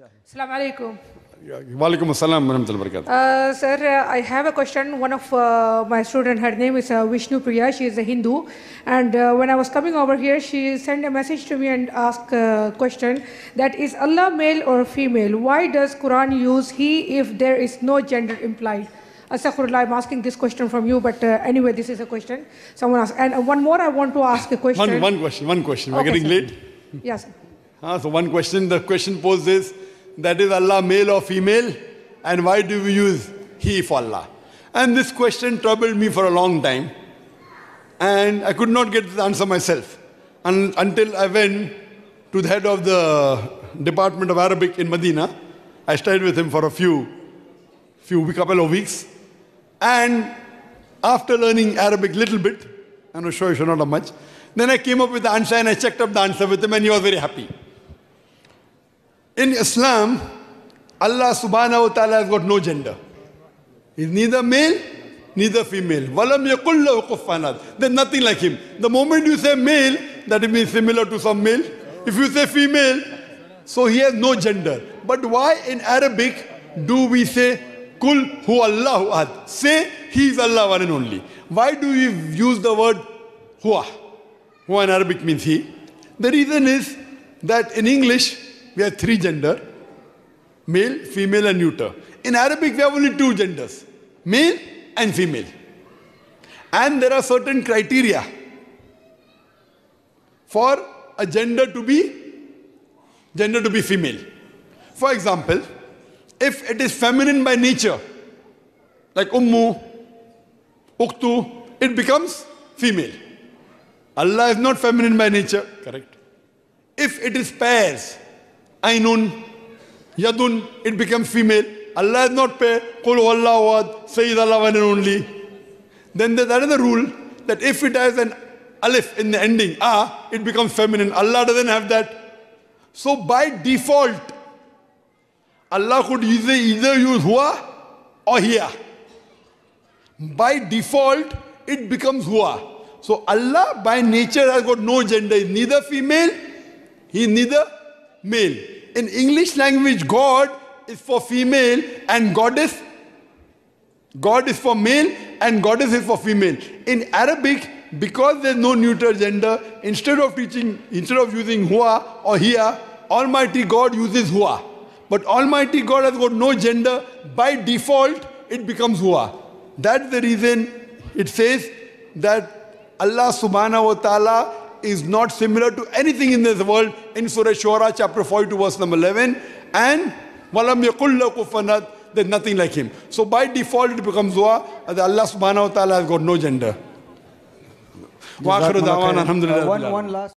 Assalamu alaikum. Walaikum assalam wa rahmatullahi wa barakatuh. Uh, sir, uh, I have a question. One of uh, my student, her name is uh, Vishnu Priya. She is a Hindu, and uh, when I was coming over here, she sent a message to me and asked a question that is Allah male or female? Why does Quran use he if there is no gender implied? Astaghfirullah, I'm asking this question from you, but uh, anyway, this is a question someone asked. And uh, one more, I want to ask a question. One, one question, one question. We're Okay, getting sir. late. Yes. Ah, so one question, the question posed is, that is Allah male or female? And why do we use he for Allah? And this question troubled me for a long time. And I could not get the answer myself. Un- until I went to the head of the Department of Arabic in Medina. I stayed with him for a few, few couple of weeks. And after learning Arabic little bit, I'm not sure, sure not much, then I came up with the answer and I checked up the answer with him and he was very happy. In Islam, Allah subhanahu wa ta'ala has got no gender. He's neither male, neither female. There's nothing like him. The moment you say male, that means similar to some male. If you say female, so he has no gender. But why in Arabic do we say Kul hu Allahu ahad? Say he is Allah one and only. Why do we use the word huwa? Huwa in Arabic means he. The reason is that in English we have three gender male, female, and neuter. In Arabic, we have only two genders male and female. And there are certain criteria for a gender to be gender to be female. For example, if it is feminine by nature, like ummu, uktu, it becomes female. Allah is not feminine by nature, correct? If it is pairs, ainun, Yadun, it becomes female. Allah is not pair. Qul ahad, Sayyid Allah one and only. Then there's another rule that if it has an alif in the ending, ah, it becomes feminine. Allah doesn't have that. So by default, Allah could either, either use huwa or hiya. By default, it becomes huwa. So Allah by nature has got no gender. He's neither female, he neither male. In English language, God is for female and goddess. God is for male and goddess is for female. In Arabic, because there's no neuter gender, instead of teaching, instead of using huwa or hiya, Almighty God uses huwa. But Almighty God has got no gender. By default, it becomes huwa. That's the reason it says that Allah subhanahu wa ta'ala is not similar to anything in this world in Surah Shura chapter 42 verse number 11 and walam yakul lahu kufuwan ahad, there's nothing like him. So by default it becomes huwa that Allah subhanahu wa ta'ala has got no gender. Wa akhiru da'wana alhamdulillah Uh, one, one last